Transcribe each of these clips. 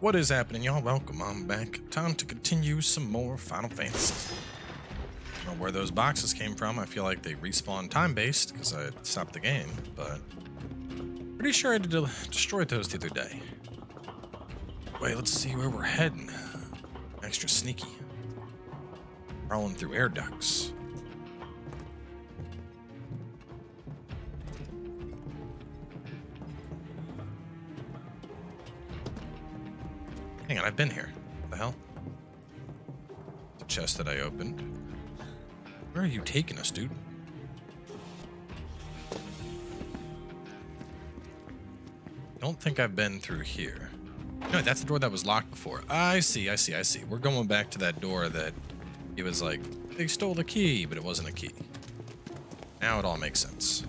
What is happening, y'all? Welcome. I'm back. Time to continue some more Final Fantasy. I don't know where those boxes came from. I feel like they respawn time-based because I stopped the game, but pretty sure I de destroyed those the other day. Wait, let's see where we're heading. Extra sneaky. Crawling through air ducts. Hang on, I've been here. What the hell? The chest that I opened. Where are you taking us, dude? Don't think I've been through here. No, that's the door that was locked before. I see, I see, I see. We're going back to that door that it was like, they stole the key, but it wasn't a key. Now it all makes sense.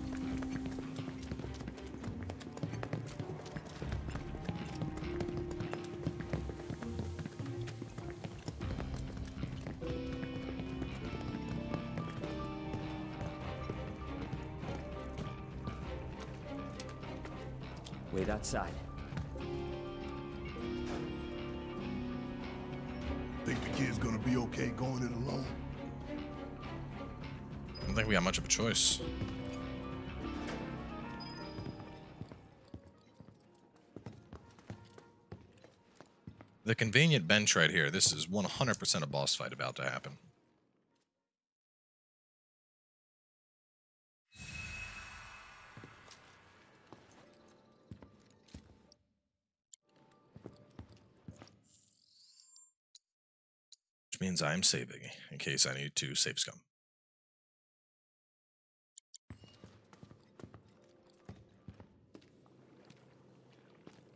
Outside. Think the kid's gonna be okay going it alone? I don't think we got much of a choice. The convenient bench right here. This is 100% a boss fight about to happen. Which means I'm saving in case I need to save scum.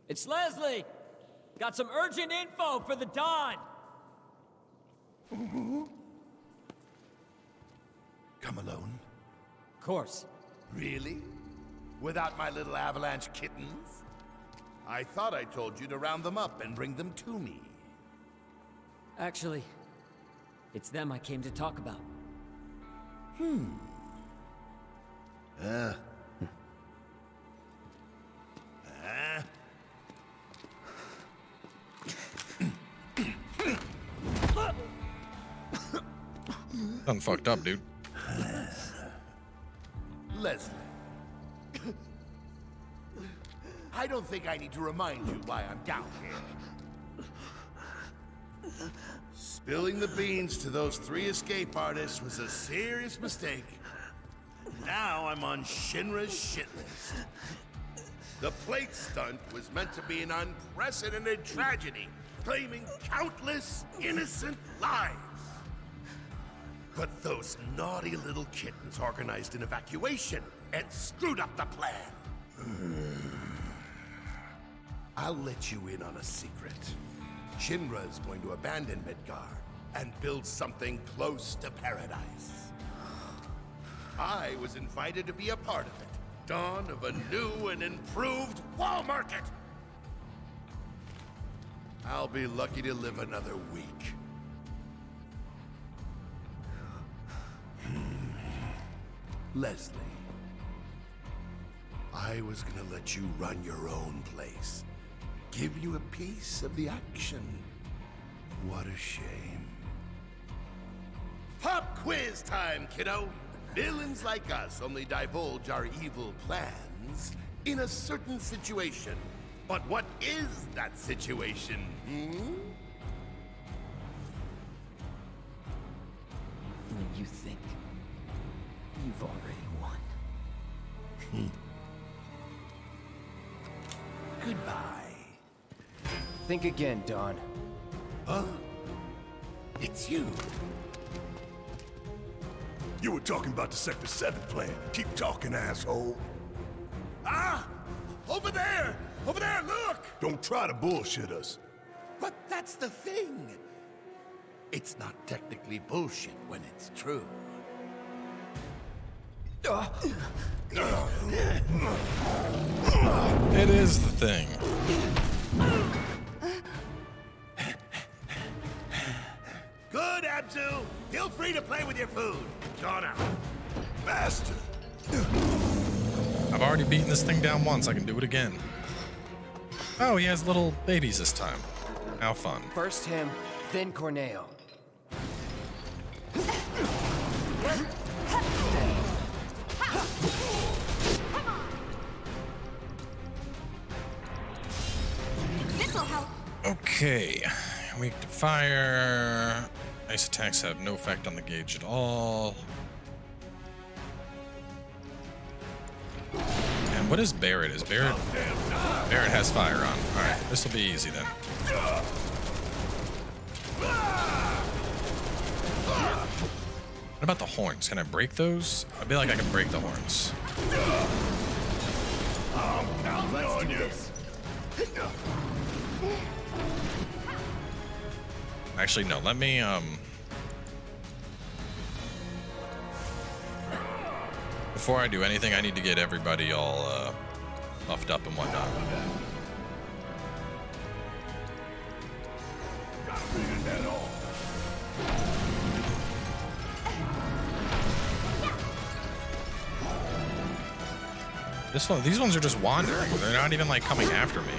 It's Leslie! Got some urgent info for the Don! Come alone. Of course. Really? Without my little avalanche kittens? I thought I told you to round them up and bring them to me. Actually, it's them I came to talk about. Hmm. Uh. Uh. Done fucked up, dude. Leslie. I don't think I need to remind you why I'm down here. Spilling the beans to those three escape artists was a serious mistake. Now I'm on Shinra's shit list. The plate stunt was meant to be an unprecedented tragedy, claiming countless innocent lives. But those naughty little kittens organized an evacuation and screwed up the plan. I'll let you in on a secret. Shinra's going to abandon Midgar and build something close to paradise. I was invited to be a part of it. Dawn of a new and improved wall market. I'll be lucky to live another week. Hmm. Leslie. I was gonna let you run your own place. Give you a piece of the action. What a shame. Pop quiz time, kiddo! Villains like us only divulge our evil plans in a certain situation. But what is that situation, hmm? When you think you've already won. Goodbye. Think again, Don. Huh? It's you. You were talking about the Sector 7 plan. Keep talking, asshole. Ah! Over there! Over there, look! Don't try to bullshit us. But that's the thing. It's not technically bullshit when it's true. It is the thing. Abzu! Feel free to play with your food. Gone out. Master! I've already beaten this thing down once. I can do it again. Oh, he has little babies this time. How fun. First him, then Corneo. This'll help. Okay. Weak to fire. Ice attacks have no effect on the gauge at all. And what is Barret? Is Barret. Barret has fire on. Alright, this will be easy then. What about the horns? Can I break those? I feel like I can break the horns. Actually, no. Let me, um... Before I do anything, I need to get everybody all, uh, buffed up and whatnot. This one, these ones are just wandering. They're not even, like, coming after me.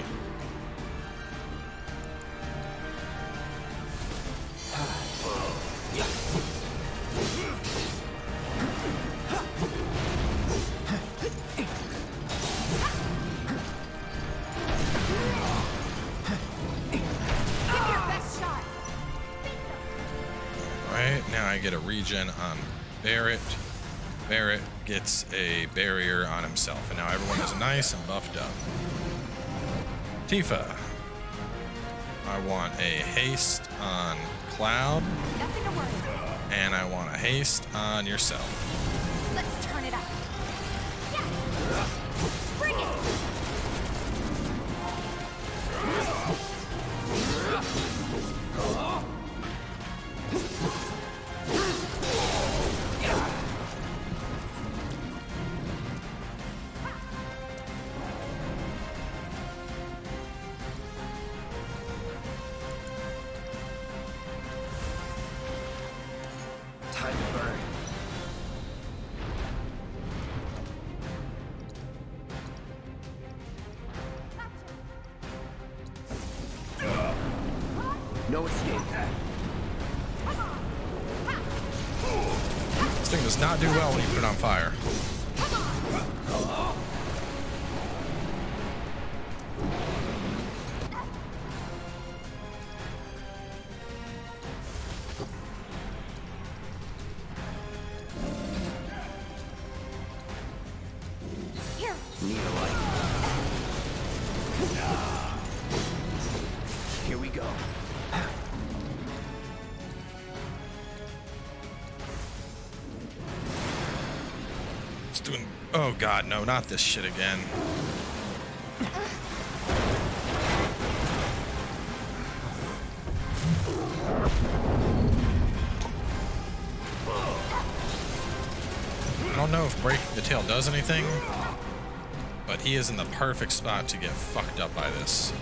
I get a regen on Barret. Barret gets a barrier on himself, and now everyone is nice and buffed up. Tifa. I want a haste on Cloud, Nothing to worry and I want a haste on yourself. No escape. This thing does not do well when you put it on fire. Doing. Oh god, no, not this shit again. I don't know if breaking the tail does anything, but he is in the perfect spot to get fucked up by this.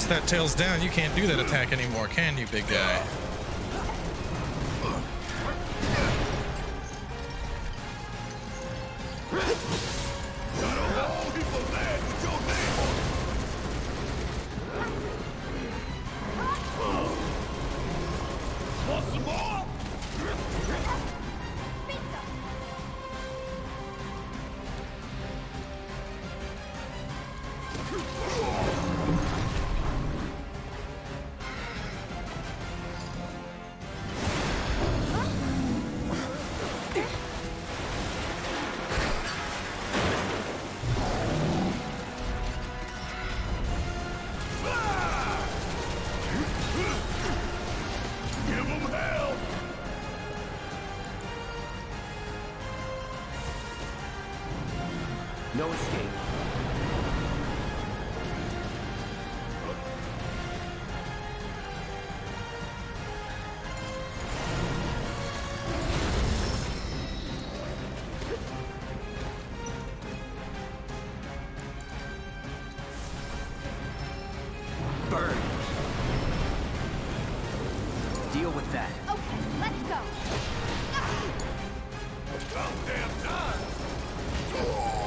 Once that tail's down, you can't do that attack anymore, can you, big guy? No escape. Burn. Deal with that. Okay, let's go. About damn time!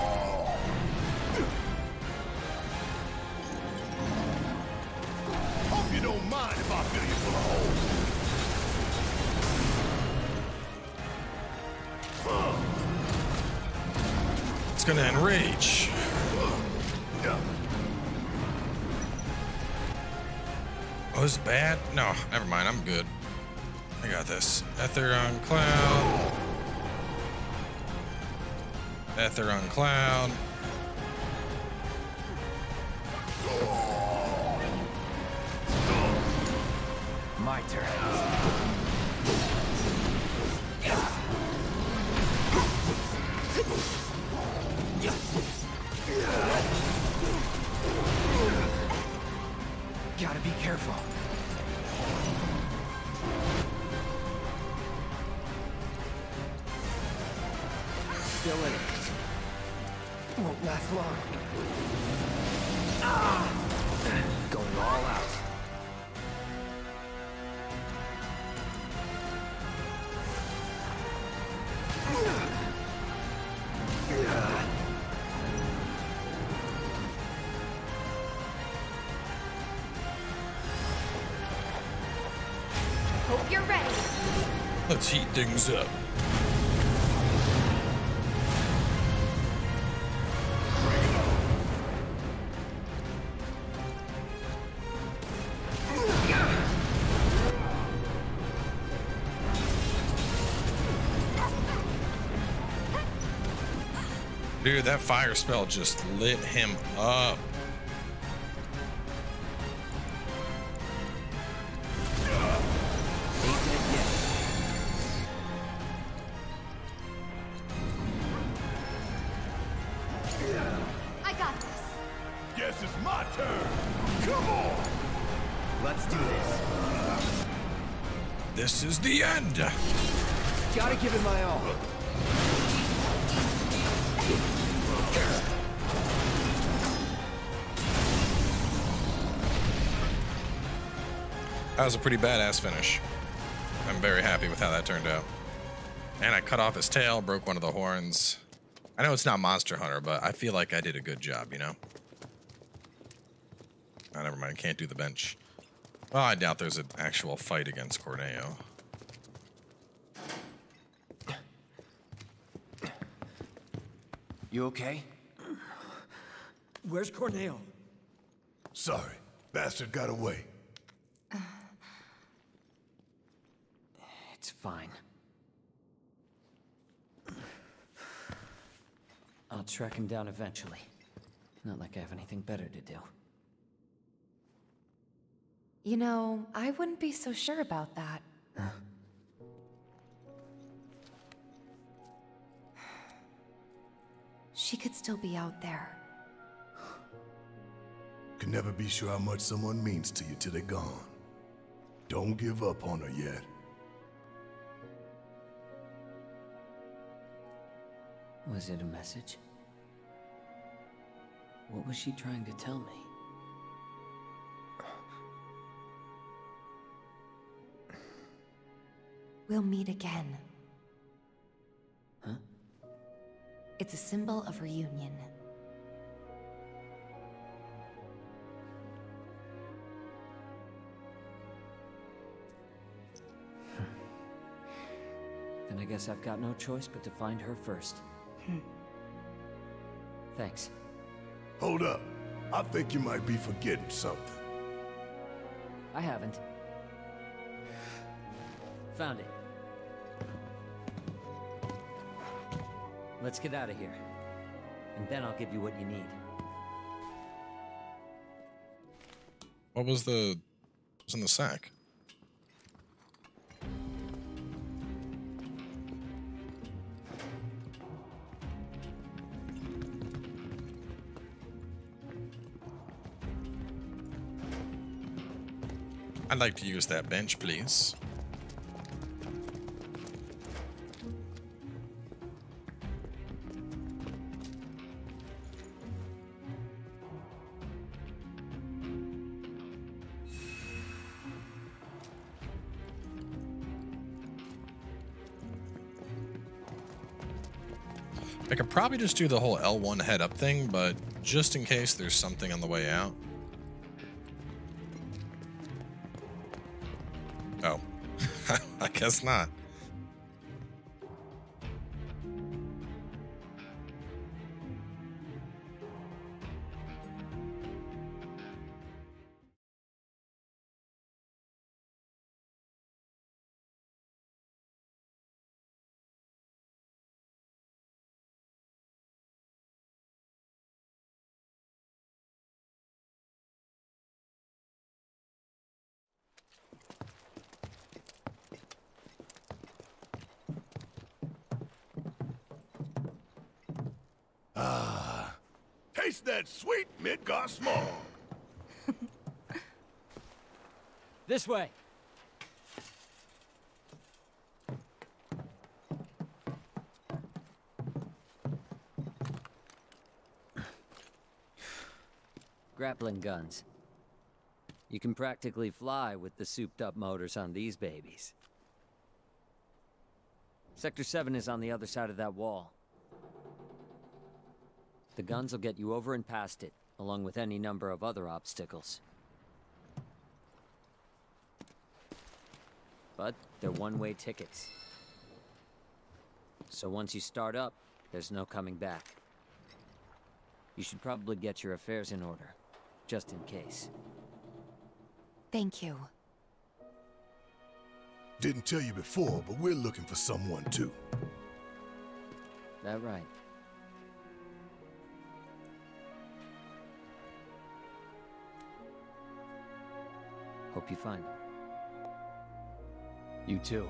It's gonna enrage. Oh, is bad? No, never mind. I'm good. I got this. Ether on cloud. Ether on cloud. Let's heat things up. Dude, that fire spell just lit him up. That was a pretty badass finish. I'm very happy with how that turned out. And I cut off his tail, broke one of the horns. I know it's not Monster Hunter, but I feel like I did a good job, you know? Oh, never mind. Can't do the bench. Well, I doubt there's an actual fight against Corneo. You okay? Where's Corneo? Sorry, bastard got away. Fine. I'll track him down eventually. Not like I have anything better to do. You know, I wouldn't be so sure about that. She could still be out there. Can never be sure how much someone means to you till they're gone. Don't give up on her yet. Was it a message? What was she trying to tell me? We'll meet again. Huh? It's a symbol of reunion. Then I guess I've got no choice but to find her first. Thanks. Hold up. I think you might be forgetting something. I haven't. Found it. Let's get out of here. And then I'll give you what you need. What was the... what was in the sack? Like to use that bench, please. I could probably just do the whole L1 head up thing, but just in case there's something on the way out. Guess not. Ah. Taste that sweet Midgar smog. This way. Grappling guns. You can practically fly with the souped up motors on these babies. Sector 7 is on the other side of that wall. The guns will get you over and past it, along with any number of other obstacles. But they're one-way tickets. So once you start up, there's no coming back. You should probably get your affairs in order, just in case. Thank you. Didn't tell you before, but we're looking for someone too. That right? Hope you find her. You too.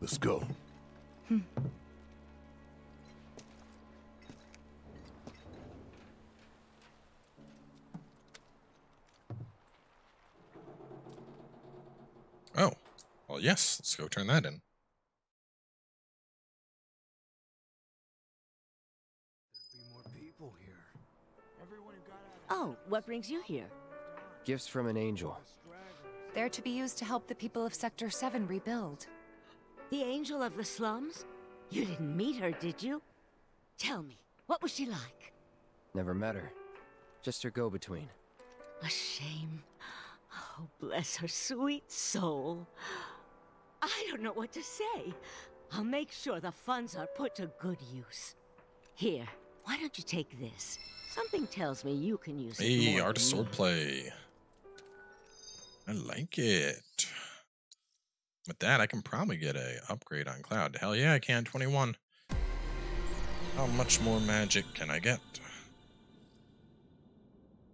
Let's go. Hmm. Yes. Let's go turn that in. Oh, what brings you here? Gifts from an angel. They're to be used to help the people of Sector 7 rebuild. The angel of the slums? You didn't meet her, did you? Tell me, what was she like? Never met her. Just her go-between. A shame. Oh, bless her sweet soul. I don't know what to say. I'll make sure the funds are put to good use. Here, why don't you take this? Something tells me you can use it Hey, art of swordplay. I like it. With that, I can probably get a upgrade on Cloud. Hell yeah, I can. 21. How much more magic can I get?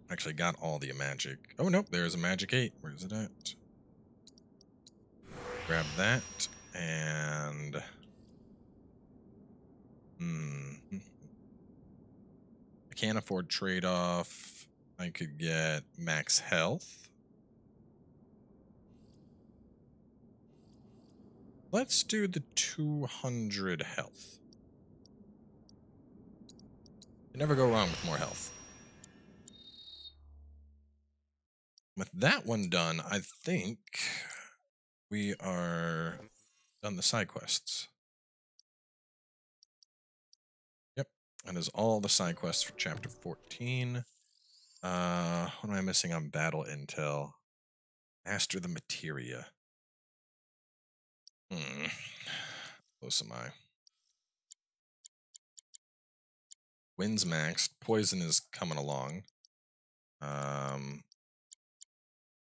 Actually, got all the magic. Oh, nope, there's a magic 8. Where is it at? Grab that, and... Hmm. I can't afford trade-off. I could get max health. Let's do the 200 health. You never go wrong with more health. With that one done, I think we are done the side quests. Yep, and is all the side quests for chapter 14. Uh, what am I missing on battle intel? Master the materia. Hmm. Close am I? Wind's maxed. Poison is coming along. Um.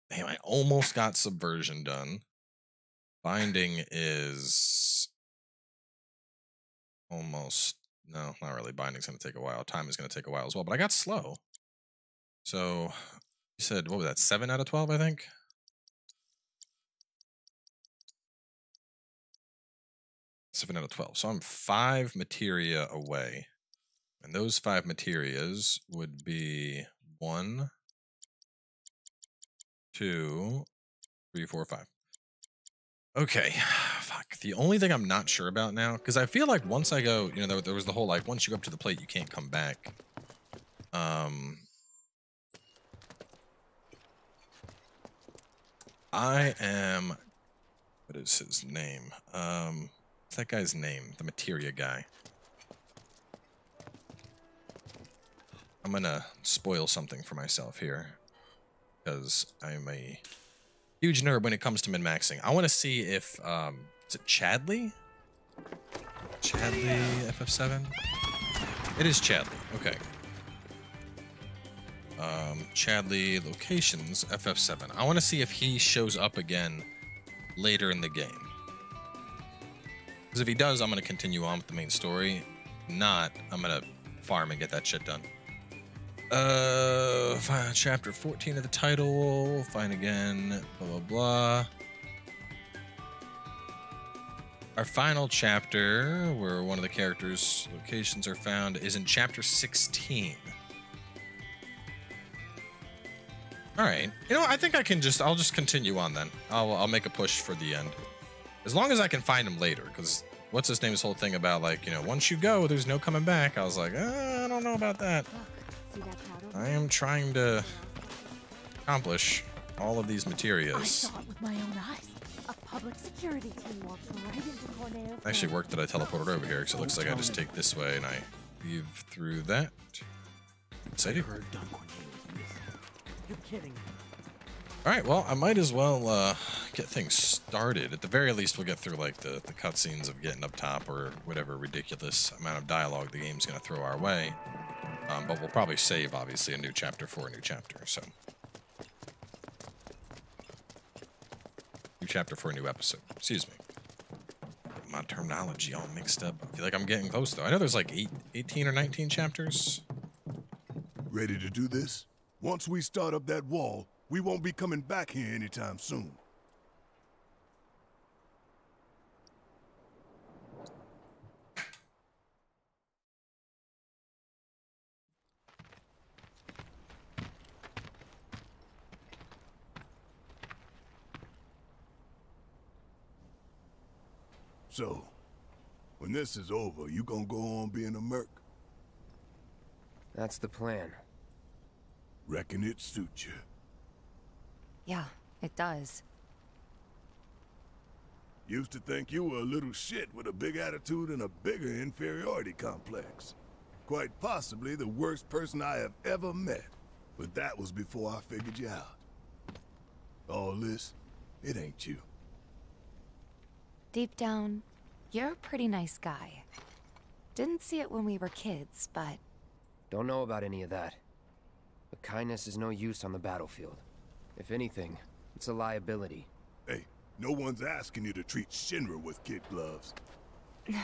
Damn, I almost got subversion done. Binding is almost no, not really. Binding's going to take a while. Time is going to take a while as well. But I got slow. So you said what was that? Seven out of twelve, I think. Seven out of twelve. So I'm five materia away, and those five materias would be one, two, three, four, five. Okay, fuck. The only thing I'm not sure about now, because I feel like once I go, you know, there, there was the whole like once you go up to the plate, you can't come back. Um, I am. What is his name? Um, what's that guy's name? The materia guy. I'm gonna spoil something for myself here, because I'm a huge nerd when it comes to min maxing. I want to see if um, is it Chadley? Chadley FF7. It is Chadley. Okay. Um, Chadley locations FF7. I want to see if he shows up again later in the game. Because if he does, I'm going to continue on with the main story. Not, I'm going to farm and get that shit done. Uh, find chapter 14 of the title. Find again. Blah blah blah. Our final chapter, where one of the characters' locations are found, is in chapter 16. All right. You know, I think I can just. I'll just continue on then. I'll I'll make a push for the end, as long as I can find him later. Because what's his name's whole thing about like you know once you go, there's no coming back. I was like, uh, I don't know about that. See that crowd over I am trying to accomplish all of these I materials. saw it with my own eyes. A public security team walked right into Corneo's Actually home. worked that I teleported over here because it looks like I just take this way and I weave through that. Say Heard Don Corneo's missing. You're kidding. All right, well, I might as well uh, get things started. At the very least, we'll get through like the, the cutscenes of getting up top or whatever ridiculous amount of dialogue the game's going to throw our way. Um, but we'll probably save, obviously, a new chapter for a new chapter. So, new chapter for a new episode. Excuse me. My terminology all mixed up. I feel like I'm getting close though. I know there's like eight, 18 or 19 chapters. Ready to do this? Once we start up that wall, we won't be coming back here anytime soon. So, when this is over, you gonna go on being a merc? That's the plan. Reckon it suits you. Yeah, it does. Used to think you were a little shit with a big attitude and a bigger inferiority complex. Quite possibly the worst person I have ever met. But that was before I figured you out. All this, it ain't you. Deep down, you're a pretty nice guy. Didn't see it when we were kids, but Don't know about any of that. But kindness is no use on the battlefield. If anything, it's a liability. Hey, no one's asking you to treat Shinra with kid gloves.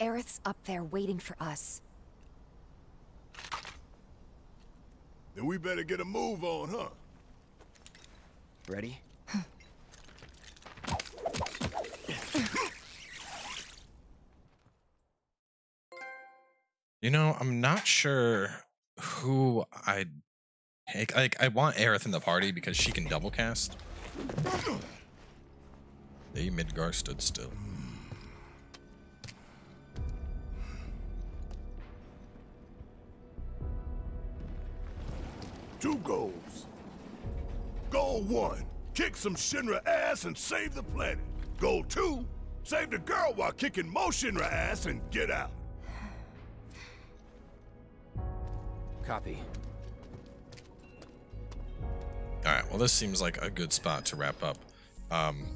Aerith's up there waiting for us. Then we better get a move on, huh? Ready? You know, I'm not sure who take. Like, I want Aerith in the party because she can double cast. Hey, Midgar stood still. Two goals. Goal one, kick some Shinra ass and save the planet. Goal two, save the girl while kicking more Shinra ass and get out. Copy. All right. Well, this seems like a good spot to wrap up. Um,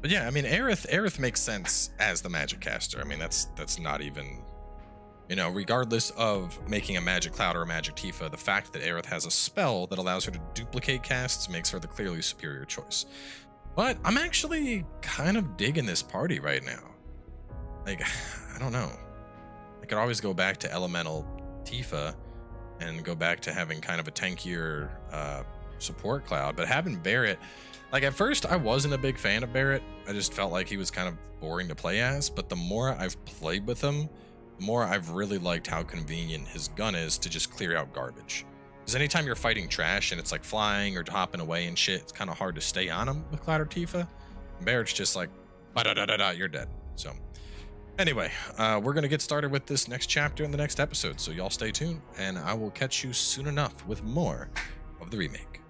but yeah, I mean, Aerith, Aerith makes sense as the magic caster. I mean, that's that's not even, you know, regardless of making a magic cloud or a magic Tifa, the fact that Aerith has a spell that allows her to duplicate casts makes her the clearly superior choice. But I'm actually kind of digging this party right now. Like, I don't know. I could always go back to Elemental Tifa and go back to having kind of a tankier uh, support Cloud, but having Barret, like at first I wasn't a big fan of Barret. I just felt like he was kind of boring to play as, but the more I've played with him, the more I've really liked how convenient his gun is to just clear out garbage. Because anytime you're fighting trash and it's like flying or hopping away and shit, it's kind of hard to stay on him with Cloud or Tifa. Barret's just like, da da da da, you're dead. So, anyway, uh, we're gonna get started with this next chapter in the next episode. So y'all stay tuned, and I will catch you soon enough with more of the remake.